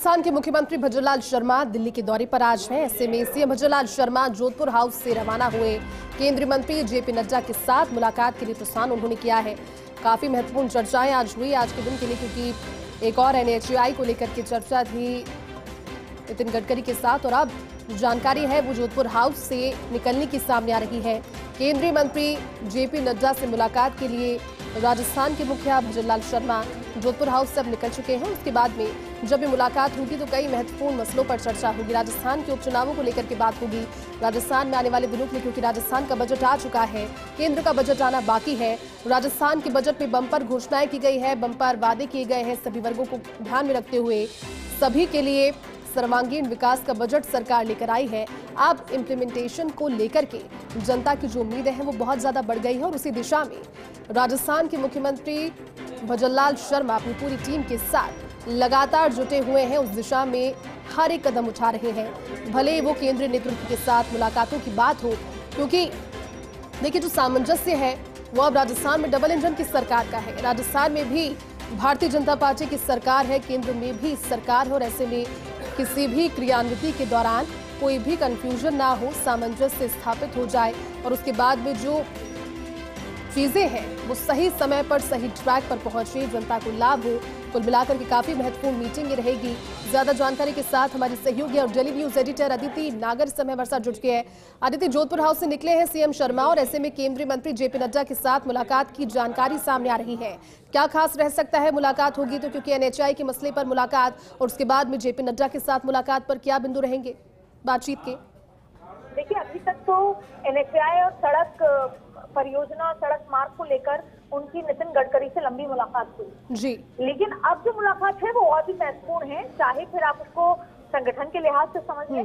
राजस्थान के मुख्यमंत्री भजनलाल शर्मा दिल्ली के दौरे पर आज हैं। ऐसे में सीएम भजनलाल शर्मा जोधपुर हाउस से रवाना हुए। केंद्रीय मंत्री जेपी नड्डा के साथ मुलाकात के लिए प्रस्थान उन्होंने किया है। काफ़ी महत्वपूर्ण चर्चाएँ आज हुई आज के दिन के लिए क्योंकि एक और एनएचआई को लेकर के चर्चा थी नितिन गडकरी के साथ और अब जानकारी है वो जोधपुर हाउस से निकलने की सामने आ रही है। केंद्रीय मंत्री जेपी नड्डा से मुलाकात के लिए राजस्थान के मुखिया भजनलाल शर्मा जोधपुर हाउस से अब निकल चुके हैं। उसके बाद में जब ये मुलाकात होगी तो कई महत्वपूर्ण मसलों पर चर्चा होगी। राजस्थान के उपचुनावों को लेकर के बात होगी। राजस्थान में आने वाले दिनों में क्योंकि राजस्थान का बजट आ चुका है, केंद्र का बजट आना बाकी है। राजस्थान के बजट में बम्पर घोषणाएँ की गई है बम्पर वादे किए गए हैं सभी वर्गों को ध्यान में रखते हुए। सभी के लिए सर्वांगीण विकास का बजट सरकार लेकर आई है। अब इम्प्लीमेंटेशन को लेकर के जनता की जो उम्मीदें हैं, वो बहुत ज़्यादा बढ़ गई है और उसी दिशा में राजस्थान के मुख्यमंत्री भजनलाल शर्मा अपनी पूरी टीम के साथ लगातार जुटे हुए हैं। उस दिशा में हर एक कदम उठा रहे हैं। भले वो केंद्रीय नेतृत्व के साथ मुलाकातों की बात हो, क्योंकि देखिए जो सामंजस्य है, वो अब राजस्थान में डबल इंजन की सरकार का है। राजस्थान में भी भारतीय जनता पार्टी की सरकार है, केंद्र में भी सरकार है और ऐसे में किसी भी क्रियान्विति के दौरान कोई भी कंफ्यूजन ना हो, सामंजस्य स्थापित हो जाए और उसके बाद में जो चीज़ें हैं, वो सही समय पर, सही ट्रैक पर पहुँचे, जनता को लाभ हो कुल मिलाकर के काफ़ी महत्वपूर्ण मीटिंग रहेगी। ज़्यादा जानकारी के साथ हमारी सहयोगी और daily news editor Aditi Nagar समय साथ जुट गए अदिति जोधपुर हाउस से निकले हैं सीएम शर्मा और ऐसे में केंद्रीय मंत्री जेपी नड्डा के साथ मुलाकात की जानकारी सामने आ रही है। क्या खास रह सकता है मुलाकात होगी तो क्योंकि एनएचआई के मसले पर मुलाकात और उसके बाद में जेपी नड्डा के साथ मुलाकात पर क्या बिंदु रहेंगे बातचीत के? देखिए, अभी तक तो एनएचआई और सड़क परियोजना, सड़क मार्ग को लेकर उनकी नितिन गडकरी से लंबी मुलाकात हुई। जी। लेकिन अब जो मुलाकात है वो और भी महत्वपूर्ण है। चाहे फिर आप उसको संगठन के लिहाज से समझिए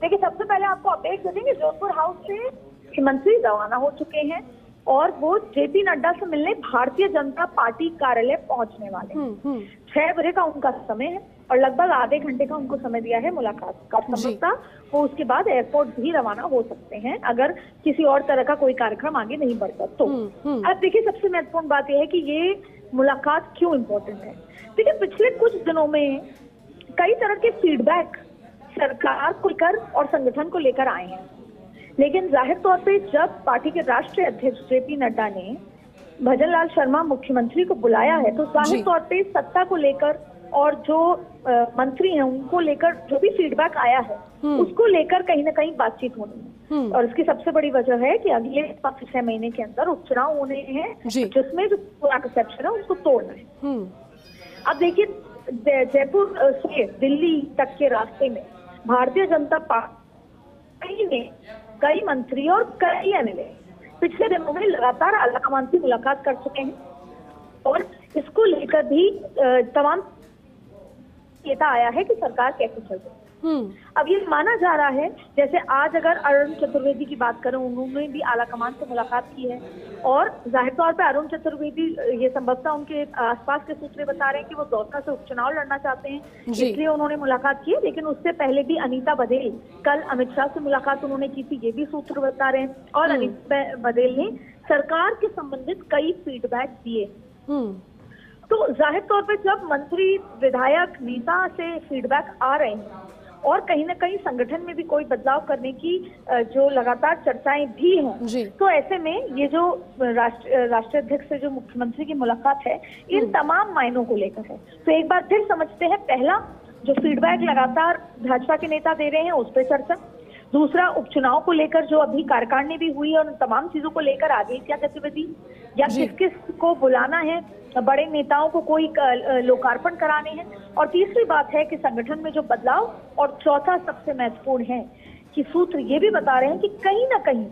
देखिए सबसे पहले आपको अपडेट दे देंगे जोधपुर हाउस से मुख्यमंत्री रवाना हो चुके हैं और वो जेपी नड्डा से मिलने भारतीय जनता पार्टी कार्यालय पहुँचने वाले हैं। हम्म हम्म। छह बजे का उनका समय है। और लगभग आधे घंटे का उनको समय दिया है मुलाकात का संभवतः वो उसके बाद एयरपोर्ट भी रवाना हो सकते हैं अगर किसी और तरह का कोई कार्यक्रम आगे नहीं बढ़ता तो। हम्म, हम्म। अब देखिए सबसे महत्वपूर्ण बात यह है कि ये मुलाकात क्यों इम्पोर्टेंट है? देखिए पिछले कुछ दिनों में कई तरह के फीडबैक सरकार को लेकर और संगठन को लेकर आए हैं। लेकिन ज़ाहिर तौर पे जब पार्टी के राष्ट्रीय अध्यक्ष जेपी नड्डा ने भजनलाल शर्मा मुख्यमंत्री को बुलाया है तो ज़ाहिर तौर पे सत्ता को लेकर और जो मंत्री हैं उनको लेकर जो भी फीडबैक आया है हम्म। उसको लेकर कहीं ना कहीं बातचीत होनी है। हम्म। और इसकी सबसे बड़ी वजह है कि अगले पाँच छह महीने के अंदर उपचुनाव होने हैं जिसमें जो पूरा कंसेप्शन है उसको तोड़ना है। हम्म। अब देखिए जयपुर से दिल्ली तक के रास्ते में भारतीय जनता पार्टी ने कई मंत्री और कई एमएलए पिछले दिनों में लगातार आलाकमान से मुलाकात कर चुके हैं। और इसको लेकर भी तमाम नेता आया है कि सरकार कैसे चल रही है। हम्म। अब ये माना जा रहा है जैसे आज अगर अरुण चतुर्वेदी की बात करें उन्होंने भी आला कमान से मुलाकात की है। और ज़ाहिर तौर पर अरुण चतुर्वेदी ये संभवतः उनके आसपास के सूत्र बता रहे हैं कि वो दौसा से उपचुनाव लड़ना चाहते हैं इसलिए उन्होंने मुलाकात की है लेकिन उससे पहले भी अनीता बघेल कल अमित शाह से मुलाकात उन्होंने की थी ये भी सूत्र बता रहे हैं। और अनिता अनीता बघेल ने सरकार के संबंधित कई फीडबैक दिए। हम्म। तो ज़ाहिर तौर पे जब मंत्री विधायक नेता से फीडबैक आ रहे हैं और कहीं ना कहीं संगठन में भी कोई बदलाव करने की जो लगातार चर्चाएँ भी हैं तो ऐसे में ये जो राष्ट्र राष्ट्रीय अध्यक्ष से जो मुख्यमंत्री की मुलाकात है इन तमाम मायनों को लेकर है। तो एक बार फिर समझते हैं पहला जो फीडबैक लगातार भाजपा के नेता दे रहे हैं उस पर चर्चा। दूसरा उपचुनाव को लेकर जो अभी कार्यकारिणी भी हुई और उन तमाम चीज़ों को लेकर आगे क्या गतिविधि? या किस किस को बुलाना है बड़े नेताओं को कोई लोकार्पण कराने हैं। और तीसरी बात है कि संगठन में जो बदलाव और चौथा सबसे महत्वपूर्ण है कि सूत्र ये भी बता रहे हैं कि कहीं ना कहीं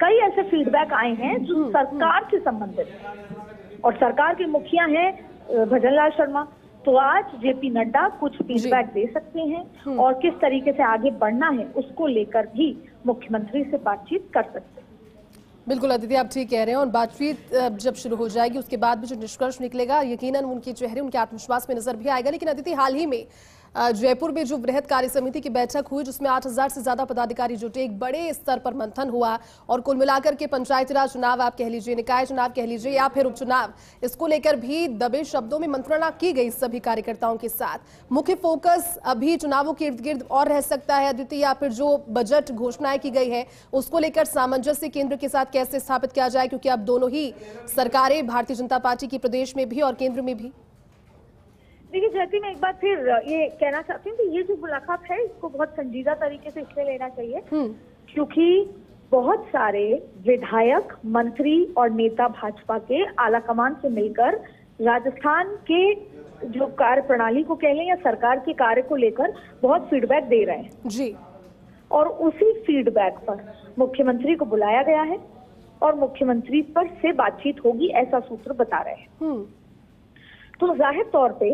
कई ऐसे फीडबैक आए हैं जो हम्म, सरकार से संबंधित। और सरकार के मुखिया हैं भजनलाल शर्मा। तो आज जेपी नड्डा कुछ फीडबैक दे सकते हैं हम्म। और किस तरीके से आगे बढ़ना है उसको लेकर भी मुख्यमंत्री से बातचीत कर सकते हैं। बिल्कुल अदिति, आप ठीक कह रहे हैं और बातचीत जब शुरू हो जाएगी, उसके बाद भी जो निष्कर्ष निकलेगा, यकीनन उनके चेहरे, उनके आत्मविश्वास में नज़र भी आएगा। लेकिन अदिति, हाल ही में जयपुर में जो बृहद कार्य समिति की बैठक हुई, जिसमें 8000 से ज़्यादा पदाधिकारी जुटे, एक बड़े स्तर पर मंथन हुआ और कुल मिलाकर के पंचायती राज चुनाव, आप कह लीजिए निकाय चुनाव कह लीजिए या फिर उपचुनाव, इसको लेकर भी दबे शब्दों में मंत्रणा की गई सभी कार्यकर्ताओं के साथ। मुख्य फोकस अभी चुनावों के इर्द गिर्द और रह सकता है। अद्वितीय या फिर जो बजट घोषणाएँ की गई है, उसको लेकर सामंजस्य केंद्र के साथ कैसे स्थापित किया जाए, क्योंकि अब दोनों ही सरकारें, भारतीय जनता पार्टी की प्रदेश में भी और केंद्र में भी। देखिए जयती मैं एक बार फिर ये कहना चाहती हूँ कि ये जो मुलाकात है इसको बहुत संजीदा तरीके से इसलिए लेना चाहिए। हम्म। क्योंकि बहुत सारे विधायक मंत्री और नेता भाजपा के आला कमान से मिलकर राजस्थान के जो कार्य प्रणाली को कह लें या सरकार के कार्य को लेकर बहुत फीडबैक दे रहे हैं। जी। और उसी फीडबैक पर मुख्यमंत्री को बुलाया गया है और मुख्यमंत्री पर से बातचीत होगी ऐसा सूत्र बता रहे हैं। हम्म। तो ज़ाहिर तौर पे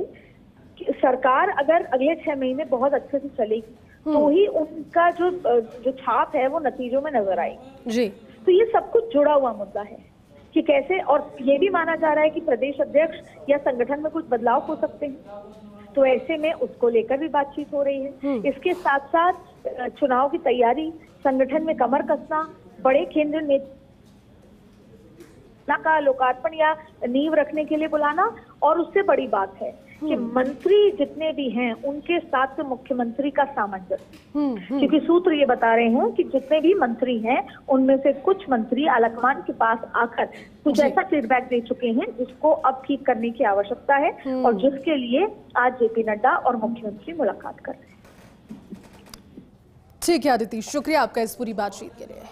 सरकार अगर अगले छह महीने बहुत अच्छे से चलेगी तो ही उनका जो जो छाप है वो नतीजों में नज़र आएगी। जी। तो ये सब कुछ जुड़ा हुआ मुद्दा है कि कैसे और ये भी माना जा रहा है कि प्रदेश अध्यक्ष या संगठन में कुछ बदलाव हो सकते हैं। तो ऐसे में उसको लेकर भी बातचीत हो रही है। हम्म। इसके साथ साथ चुनाव की तैयारी संगठन में कमर कसना बड़े केंद्र नेता का लोकार्पण या नींव रखने के लिए बुलाना और उससे बड़ी बात है कि मंत्री जितने भी हैं उनके साथ में मुख्यमंत्री का सामंजस्य। हम्म हम्म। क्योंकि सूत्र ये बता रहे हैं कि जितने भी मंत्री हैं उनमें से कुछ मंत्री आलाकमान के पास आकर कुछ ऐसा फीडबैक दे चुके हैं जिसको अब ठीक करने की आवश्यकता है हम्म। और जिसके लिए आज जेपी नड्डा और मुख्यमंत्री मुलाकात कर रहे हैं। ठीक है अदिति शुक्रिया आपका इस पूरी बातचीत के लिए।